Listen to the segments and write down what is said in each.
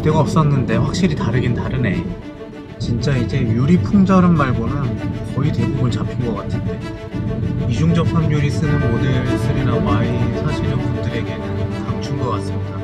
기대가 없었는데 확실히 다르긴 다르네. 진짜 이제 유리 풍절음 말고는 거의 대부분 잡힌 것 같은데. 이중 접합 유리 쓰는 모델 3나 Y 사시는 분들에게는 강추인 것 같습니다.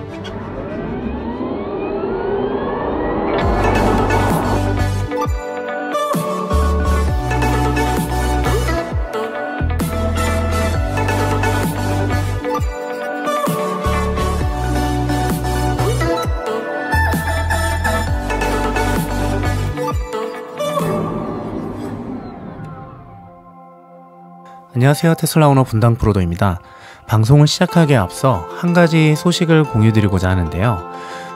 안녕하세요 테슬라 오너 분당 프로도입니다. 방송을 시작하기에 앞서 한 가지 소식을 공유드리고자 하는데요.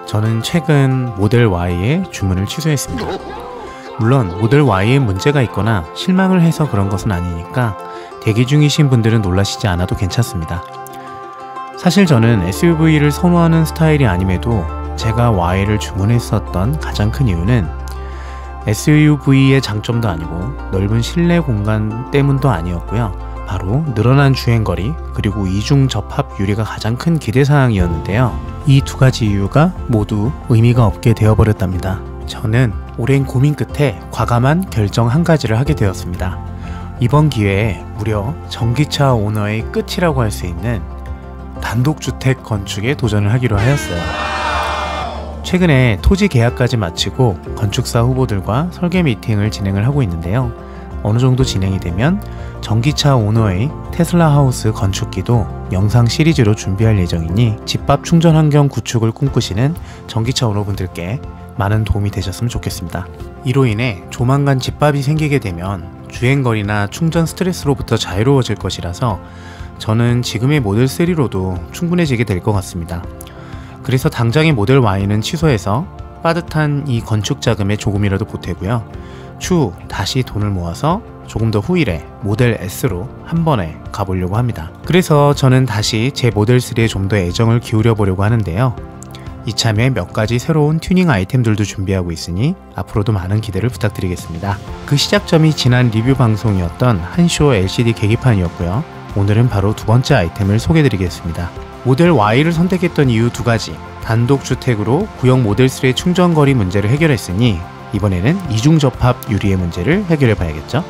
저는 최근 모델 Y의 주문을 취소했습니다. 물론 모델 Y에 문제가 있거나 실망을 해서 그런 것은 아니니까 대기 중이신 분들은 놀라시지 않아도 괜찮습니다. 사실 저는 SUV를 선호하는 스타일이 아님에도 제가 Y를 주문했었던 가장 큰 이유는 SUV의 장점도 아니고 넓은 실내 공간 때문도 아니었고요. 바로 늘어난 주행거리 그리고 이중 접합 유리가 가장 큰 기대사항이었는데요. 이 두 가지 이유가 모두 의미가 없게 되어버렸답니다. 저는 오랜 고민 끝에 과감한 결정 한 가지를 하게 되었습니다. 이번 기회에 무려 전기차 오너의 끝이라고 할 수 있는 단독주택 건축에 도전을 하기로 하였어요. 최근에 토지 계약까지 마치고 건축사 후보들과 설계 미팅을 진행을 하고 있는데요. 어느 정도 진행이 되면 전기차 오너의 테슬라 하우스 건축기도 영상 시리즈로 준비할 예정이니 집밥 충전 환경 구축을 꿈꾸시는 전기차 오너분들께 많은 도움이 되셨으면 좋겠습니다. 이로 인해 조만간 집밥이 생기게 되면 주행거리나 충전 스트레스로부터 자유로워질 것이라서 저는 지금의 모델 3로도 충분해지게 될 것 같습니다. 그래서 당장의 모델 Y는 취소해서 빠듯한 이 건축 자금에 조금이라도 보태고요. 추후 다시 돈을 모아서 조금 더 후일에 모델 S로 한 번에 가보려고 합니다. 그래서 저는 다시 제 모델 3에 좀 더 애정을 기울여 보려고 하는데요. 이참에 몇 가지 새로운 튜닝 아이템들도 준비하고 있으니 앞으로도 많은 기대를 부탁드리겠습니다. 그 시작점이 지난 리뷰 방송이었던 한쇼 LCD 계기판이었고요. 오늘은 바로 두 번째 아이템을 소개드리겠습니다. 모델 Y를 선택했던 이유 두 가지. 단독 주택으로 구형 모델 3의 충전거리 문제를 해결했으니 이번에는 이중 접합 유리의 문제를 해결해 봐야겠죠?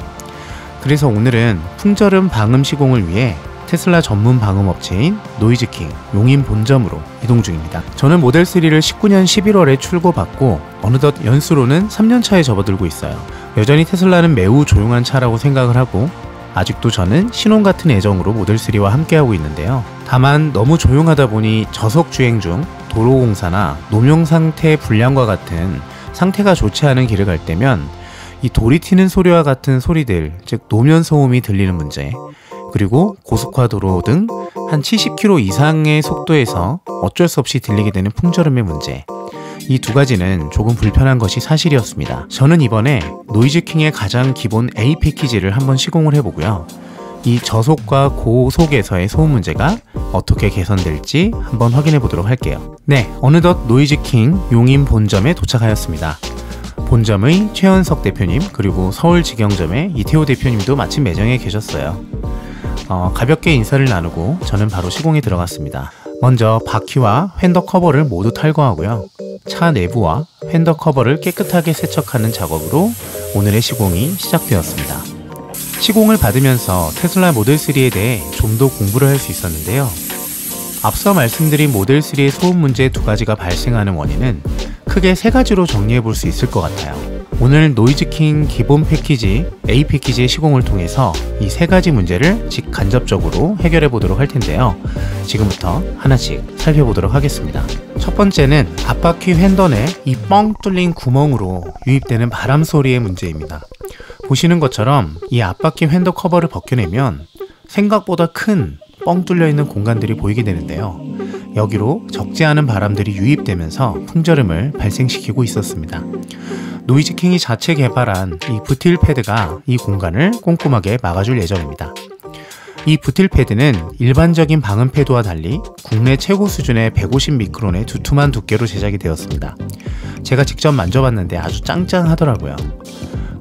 그래서 오늘은 풍절음 방음 시공을 위해 테슬라 전문 방음 업체인 노이즈킹 용인 본점으로 이동 중입니다. 저는 모델 3를 19년 11월에 출고받고 어느덧 연수로는 3년 차에 접어들고 있어요. 여전히 테슬라는 매우 조용한 차라고 생각을 하고 아직도 저는 신혼 같은 애정으로 모델 3와 함께하고 있는데요. 다만 너무 조용하다 보니 저속 주행 중 도로 공사나 노명 상태 불량과 같은 상태가 좋지 않은 길을 갈 때면 이 돌이 튀는 소리와 같은 소리들, 즉 노면 소음이 들리는 문제, 그리고 고속화도로 등 한 70km 이상의 속도에서 어쩔 수 없이 들리게 되는 풍절음의 문제. 이 두 가지는 조금 불편한 것이 사실이었습니다. 저는 이번에 노이즈킹의 가장 기본 A 패키지를 한번 시공을 해보고요. 이 저속과 고속에서의 소음 문제가 어떻게 개선될지 한번 확인해 보도록 할게요. 네, 어느덧 노이즈킹 용인 본점에 도착하였습니다. 본점의 최현석 대표님 그리고 서울직영점의 이태호 대표님도 마침 매장에 계셨어요. 어, 가볍게 인사를 나누고 저는 바로 시공에 들어갔습니다. 먼저 바퀴와 펜더 커버를 모두 탈거하고요. 차 내부와 펜더 커버를 깨끗하게 세척하는 작업으로 오늘의 시공이 시작되었습니다. 시공을 받으면서 테슬라 모델 3에 대해 좀 더 공부를 할 수 있었는데요. 앞서 말씀드린 모델 3의 소음 문제 두 가지가 발생하는 원인은 크게 세 가지로 정리해 볼 수 있을 것 같아요. 오늘 노이즈킹 기본 패키지 A 패키지의 시공을 통해서 이 세 가지 문제를 직간접적으로 해결해 보도록 할 텐데요. 지금부터 하나씩 살펴보도록 하겠습니다. 첫 번째는 앞바퀴 내이뻥 뚫린 구멍으로 유입되는 바람 소리의 문제입니다. 보시는 것처럼 이 앞바퀴 휀더 커버를 벗겨내면 생각보다 큰 뻥 뚫려 있는 공간들이 보이게 되는데요. 여기로 적지 않은 바람들이 유입되면서 풍절음을 발생시키고 있었습니다. 노이즈킹이 자체 개발한 이 부틸 패드가 이 공간을 꼼꼼하게 막아줄 예정입니다. 이 부틸 패드는 일반적인 방음 패드와 달리 국내 최고 수준의 150미크론의 두툼한 두께로 제작이 되었습니다. 제가 직접 만져봤는데 아주 짱짱하더라고요.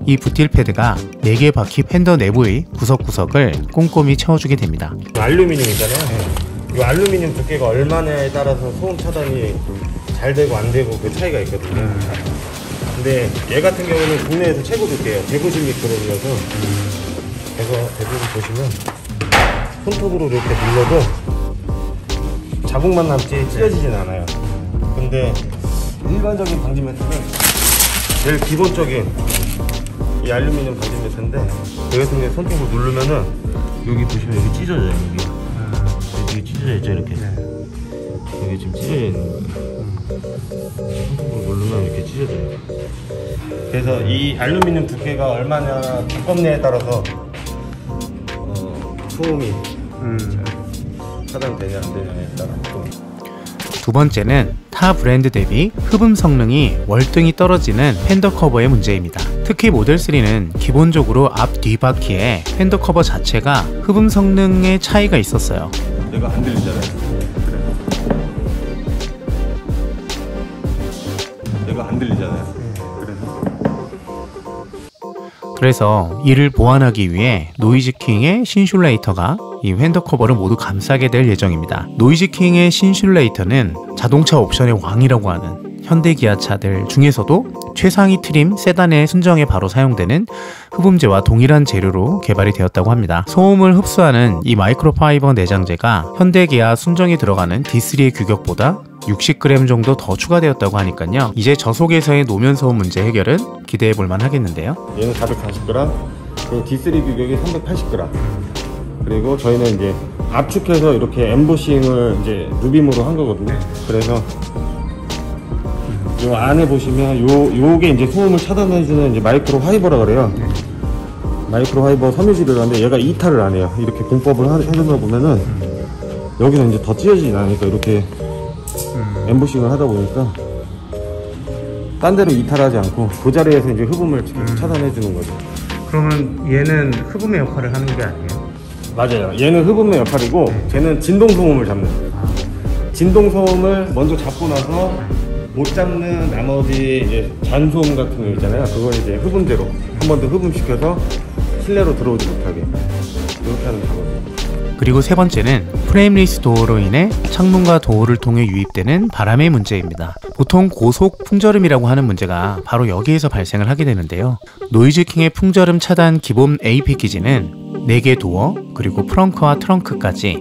이 부틸 패드가 4개 바퀴 팬더 내부의 구석구석을 꼼꼼히 채워주게 됩니다. 알루미늄이잖아요. 이 알루미늄 두께가 얼마냐에 따라서 소음 차단이 잘 되고 안 되고 그 차이가 있거든요. 근데 얘 같은 경우는 국내에서 최고 두께예요. 150 미크론이어서 그래서 대부분 보시면 손톱으로 이렇게 눌러도 자국만 남지 찢어지진 않아요. 근데 일반적인 방지 매트는 제일 기본적인 이 알루미늄 방지 매트인데 여기 같은 손톱으로 누르면은 여기 보시면 여기 찢어져요. 여기 여기 찢어져 있죠 이렇게. 여기 지금 찢어져 있는 거예요. 손톱으로 누르면 이렇게 찢어져요. 그래서 이 알루미늄 두께가 얼마나 두껍냐에 따라서 어, 소음이 차단되냐 안 되냐에 따라 또 두 번째는 타 브랜드 대비 흡음 성능이 월등히 떨어지는 펜더 커버의 문제입니다. 특히 모델 3는 기본적으로 앞 뒤바퀴에 펜더 커버 자체가 흡음 성능에 차이가 있었어요. 얘가 안 들리잖아요. 얘가 안 들리잖아요. 그래서 이를 보완하기 위해 노이즈킹의 신슐레이터가 이 펜더 커버를 모두 감싸게 될 예정입니다. 노이즈킹의 신슐레이터는 자동차 옵션의 왕이라고 하는 현대 기아차들 중에서도 최상위 trim 세단의 순정에 바로 사용되는 흡음재와 동일한 재료로 개발이 되었다고 합니다. 소음을 흡수하는 이 microfiber 내장재가 현대 기아 순정에 들어가는 D3의 규격보다 60g 정도 더 추가되었다고 하니까요. 이제 저속에서의 노면 소음 문제 해결은 기대해 볼만 하겠는데요. 얘는 440g, 그리고 D3 규격이 380g. 그리고 저희는 이제 압축해서 이렇게 엠보싱을 이제 누빔으로 한 거거든요. 그래서 요 안에 보시면 요 요게 이제 소음을 차단해주는 이제 마이크로 화이버라 그래요. 마이크로 화이버 섬유질이라는데 얘가 이탈을 안 해요. 이렇게 공법을 하- 해주다 보면은 여기는 이제 더 찢어지진 않으니까 이렇게 엠보싱을 하다 보니까 딴 데로 이탈하지 않고 그 자리에서 이제 흡음을 계속 차단해 주는 거죠. 그러면 얘는 흡음의 역할을 하는 게 아니에요? 맞아요. 얘는 흡음의 역할이고 쟤는 진동 소음을 잡는. 진동 소음을 먼저 잡고 나서 못 잡는 나머지 이제 잔소음 같은 거 있잖아요. 그걸 이제 흡음제로 한 번 더 흡음시켜서 실내로 들어오지 못하게 이렇게 하는 작업이에요. 그리고 세 번째는 프레임리스 도어로 인해 창문과 도어를 통해 유입되는 바람의 문제입니다. 보통 고속 풍절음이라고 하는 문제가 바로 여기에서 발생을 하게 되는데요. 노이즈킹의 풍절음 차단 기본 A 패키지는 4개 도어, 그리고 frunk와 트렁크까지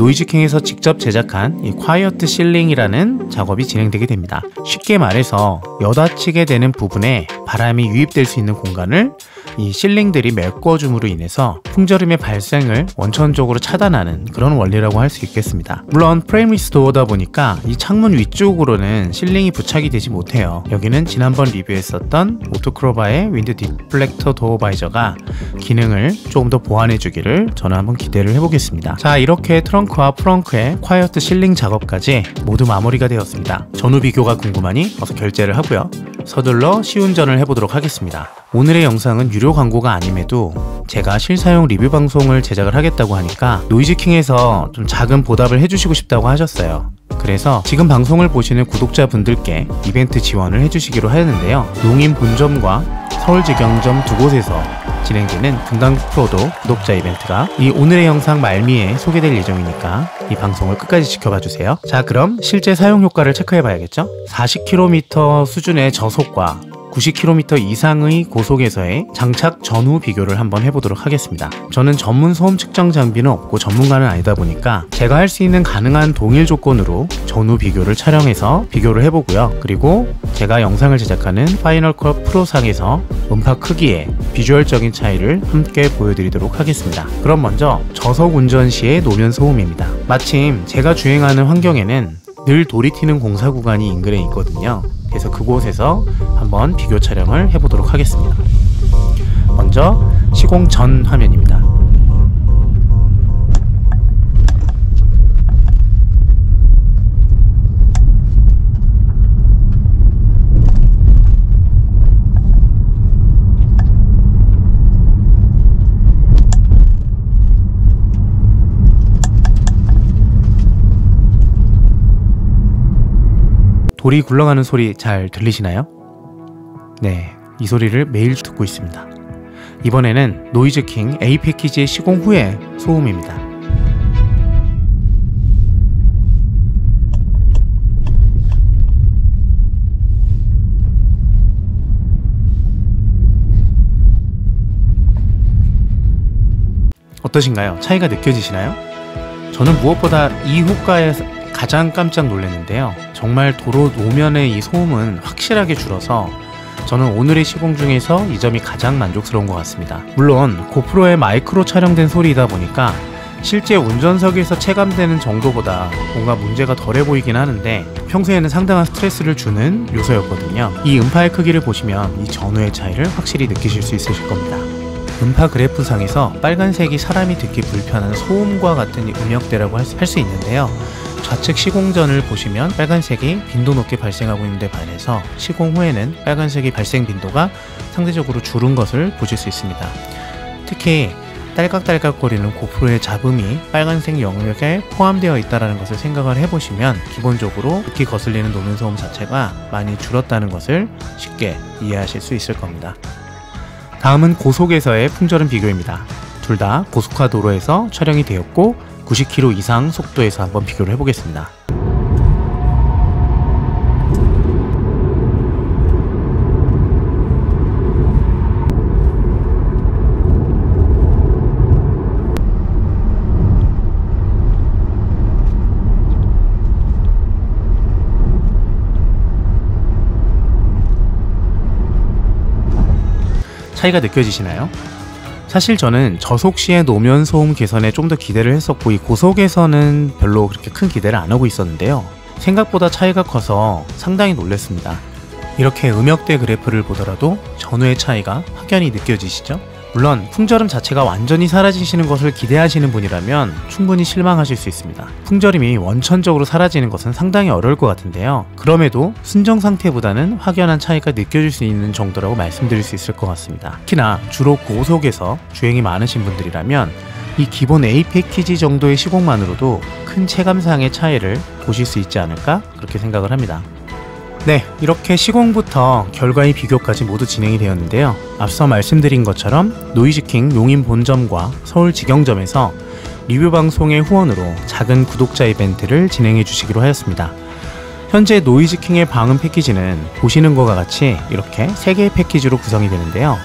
노이즈킹에서 직접 제작한 이 quiet sealing이라는 작업이 진행되게 됩니다. 쉽게 말해서 여닫히게 되는 부분에 바람이 유입될 수 있는 공간을 이 sealing들이 메꿔줌으로 인해서 풍절음의 발생을 원천적으로 차단하는 그런 원리라고 할 수 있겠습니다. 물론 frameless 도어다 보니까 이 창문 위쪽으로는 sealing이 부착이 되지 못해요. 여기는 지난번 리뷰했었던 오토크로바의 wind deflector door visor가 기능을 조금 더 보완해 주기를 저는 한번 기대를 해보겠습니다. 자 이렇게 트렁크와 프렁크의 콰이어트 실링 작업까지 모두 마무리가 되었습니다. 전후 비교가 궁금하니 어서 결제를 하고요. 서둘러 시운전을 해보도록 하겠습니다. 오늘의 영상은 유료 광고가 아님에도 제가 실사용 리뷰 방송을 제작을 하겠다고 하니까 노이즈킹에서 좀 작은 보답을 해주시고 싶다고 하셨어요. 그래서 지금 방송을 보시는 구독자분들께 이벤트 지원을 해주시기로 하였는데요. 농인 본점과 서울지경점 두 곳에서 진행되는 분당 프로도 구독자 이벤트가 이 오늘의 영상 말미에 소개될 예정이니까 이 방송을 끝까지 지켜봐 주세요. 자, 그럼 실제 사용 효과를 체크해 봐야겠죠? 40km 수준의 저속과 90km 이상의 고속에서의 장착 전후 비교를 한번 해보도록 하겠습니다. 저는 전문 소음 측정 장비는 없고 전문가는 아니다 보니까 제가 할 수 있는 가능한 동일 조건으로 전후 비교를 촬영해서 비교를 해보고요. 그리고 제가 영상을 제작하는 Final Cut Pro상에서 음파 크기에 비주얼적인 차이를 함께 보여드리도록 하겠습니다. 그럼 먼저 저속 운전 시의 노면 소음입니다. 마침 제가 주행하는 환경에는 늘 돌이 튀는 공사 구간이 인근에 있거든요. 그래서 그곳에서 한번 비교 촬영을 해보도록 하겠습니다. 먼저 시공 전 화면입니다. 돌이 굴러가는 소리 잘 들리시나요? 네, 이 소리를 매일 듣고 있습니다. 이번에는 노이즈킹 A 패키지의 시공 후의 소음입니다. 어떠신가요? 차이가 느껴지시나요? 저는 무엇보다 이 효과에서 가장 깜짝 놀랐는데요. 정말 도로 노면의 이 소음은 확실하게 줄어서 저는 오늘의 시공 중에서 이 점이 가장 만족스러운 것 같습니다. 물론 고프로의 마이크로 촬영된 소리이다 보니까 실제 운전석에서 체감되는 정도보다 뭔가 문제가 덜해 보이긴 하는데 평소에는 상당한 스트레스를 주는 요소였거든요. 이 음파의 크기를 보시면 이 전후의 차이를 확실히 느끼실 수 있으실 겁니다. 음파 그래프상에서 빨간색이 사람이 듣기 불편한 소음과 같은 음역대라고 할 수 있는데요. 좌측 시공전을 보시면 빨간색이 빈도 높게 발생하고 있는데 반해서 시공 후에는 빨간색이 발생 빈도가 상대적으로 줄은 것을 보실 수 있습니다. 특히 딸깍딸깍거리는 고프로의 잡음이 빨간색 영역에 포함되어 있다는 것을 생각을 해보시면 기본적으로 특히 거슬리는 노면 소음 자체가 많이 줄었다는 것을 쉽게 이해하실 수 있을 겁니다. 다음은 고속에서의 풍절음 비교입니다. 둘 다 고속화 도로에서 촬영이 되었고 90km 이상 속도에서 한번 비교를 해보겠습니다. 차이가 느껴지시나요? 사실 저는 저속 시의 노면 소음 개선에 좀 더 기대를 했었고 이 고속에서는 별로 그렇게 큰 기대를 안 하고 있었는데요. 생각보다 차이가 커서 상당히 놀랐습니다. 이렇게 음역대 그래프를 보더라도 전후의 차이가 확연히 느껴지시죠? 물론 풍절음 자체가 완전히 사라지시는 것을 기대하시는 분이라면 충분히 실망하실 수 있습니다. 풍절음이 원천적으로 사라지는 것은 상당히 어려울 것 같은데요. 그럼에도 순정 상태보다는 확연한 차이가 느껴질 수 있는 정도라고 말씀드릴 수 있을 것 같습니다. 특히나 주로 고속에서 주행이 많으신 분들이라면 이 기본 A 패키지 정도의 시공만으로도 큰 체감상의 차이를 보실 수 있지 않을까 그렇게 생각을 합니다. 네, 이렇게 시공부터 결과의 비교까지 모두 진행이 되었는데요. 앞서 말씀드린 것처럼 노이즈킹 용인 본점과 서울 직영점에서 리뷰 방송의 후원으로 작은 구독자 이벤트를 진행해 주시기로 하였습니다. 현재 노이즈킹의 방음 패키지는 보시는 것과 같이 이렇게 3개의 패키지로 구성이 되는데요.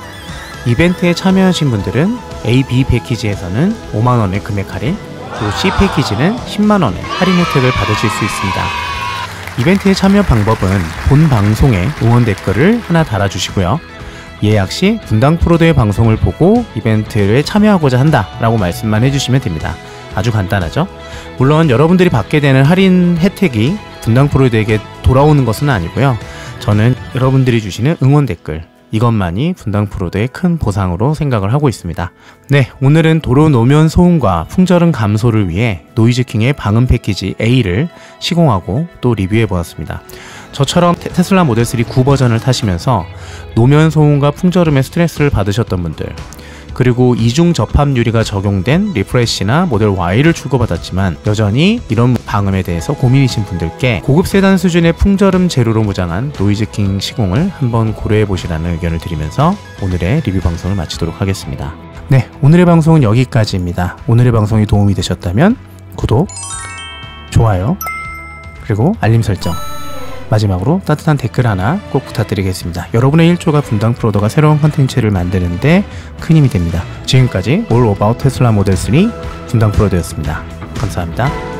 이벤트에 참여하신 분들은 A, B 패키지에서는 5만원의 금액 할인, 그리고 C 패키지는 10만원의 할인 혜택을 받으실 수 있습니다. 이벤트에 참여 방법은 본 방송에 응원 댓글을 하나 달아주시고요. 예약 시 분당 프로드의 방송을 보고 이벤트에 참여하고자 한다 라고 말씀만 해주시면 됩니다. 아주 간단하죠? 물론 여러분들이 받게 되는 할인 혜택이 분당 프로드에게 돌아오는 것은 아니고요. 저는 여러분들이 주시는 응원 댓글 이것만이 분당 프로더의 큰 보상으로 생각을 하고 있습니다. 네, 오늘은 도로 노면 소음과 풍절음 감소를 위해 노이즈킹의 방음 패키지 A를 시공하고 또 리뷰해 보았습니다. 저처럼 테슬라 모델 3 구버전을 타시면서 노면 소음과 풍절음의 스트레스를 받으셨던 분들 그리고 이중 접합 유리가 적용된 refresh나 모델 Y를 출고받았지만 여전히 이런 방음에 대해서 고민이신 분들께 고급 세단 수준의 풍절음 제로로 무장한 노이즈킹 시공을 한번 고려해 보시라는 의견을 드리면서 오늘의 리뷰 방송을 마치도록 하겠습니다. 네, 오늘의 방송은 여기까지입니다. 오늘의 방송이 도움이 되셨다면 구독, 좋아요, 그리고 알림 설정 마지막으로 따뜻한 댓글 하나 꼭 부탁드리겠습니다. 여러분의 일조가 분당 프로더가 새로운 컨텐츠를 만드는데 큰 힘이 됩니다. 지금까지 All About 테슬라 모델 3 분당 프로더였습니다. 감사합니다.